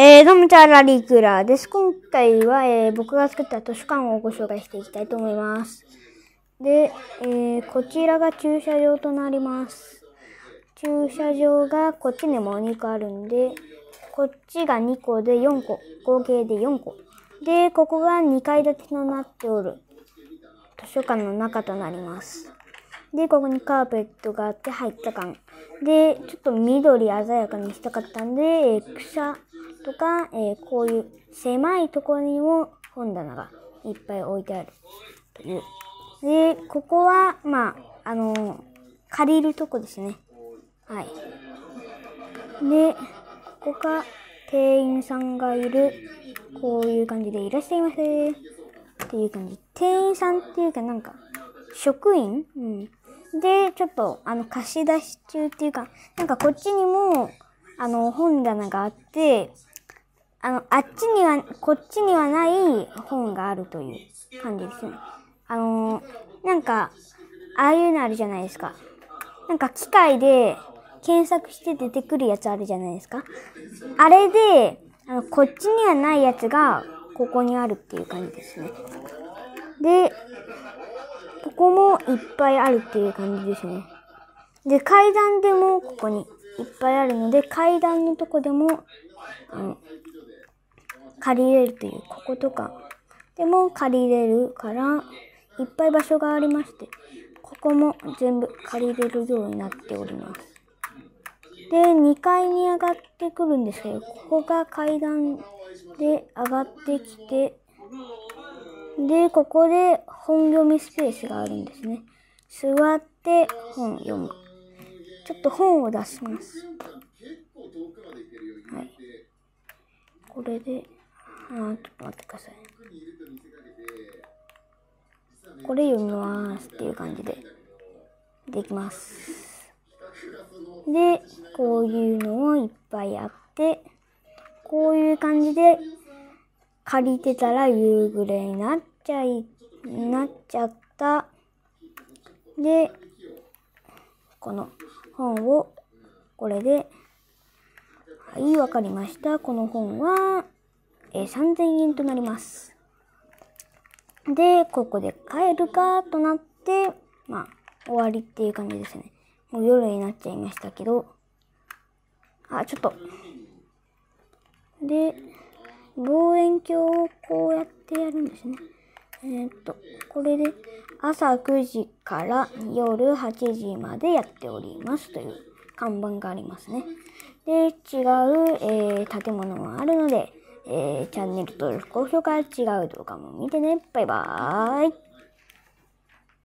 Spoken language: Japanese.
えー、どうもチャラリクラです。今回は、えー、僕が作った図書館をご紹介していきたいと思います。で、えー、こちらが駐車場となります。駐車場がこっちにも2個あるんで、こっちが2個で4個、合計で4個。で、ここが2階建てとなっておる図書館の中となります。で、ここにカーペットがあって入った感。で、ちょっと緑鮮やかにしたかったんで、えー、草とか、えー、こういう狭いところにも本棚がいっぱい置いてあるという。で、ここは、まあ、あのー、借りるとこですね。はい。で、ここが店員さんがいる、こういう感じでいらっしゃいませっていう感じ。店員さんっていうかなんか、職員？うん。で、ちょっと、あの、貸し出し中っていうか、なんかこっちにも、あの、本棚があって、あの、あっちには、こっちにはない本があるという感じですね。あのなんか、ああいうのあるじゃないですか。なんか機械で検索して出てくるやつあるじゃないですか。あれで、あの、こっちにはないやつが、ここにあるっていう感じですね。で、ここもいっぱいあるっていう感じですね。で、階段でもここにいっぱいあるので、階段のとこでも、あの、借りれるという、こことかでも借りれるから、いっぱい場所がありまして、ここも全部借りれるようになっております。で、2階に上がってくるんですけど、ここが階段で上がってきて、で、ここで本読みスペースがあるんですね。座って本読む。ちょっと本を出します。はい。これで、あちょっと待ってください。これ読みますっていう感じでできます。で、こういうのもいっぱいあって、こういう感じで借りてたら夕暮れになっちゃい、なっちゃった。で、この本をこれで、はい、わかりました。この本は、えー、3000円となります。で、ここで帰るかとなって、まあ、終わりっていう感じですね。もう夜になっちゃいましたけど、あ、ちょっと。で、望遠鏡をこうやってやるんですね。えー、っと、これで朝9時から夜8時までやっておりますという看板がありますね。で、違う、えー、建物もあるので、えー、チャンネル登録、高評価、違う動画も見てね。バイバーイ。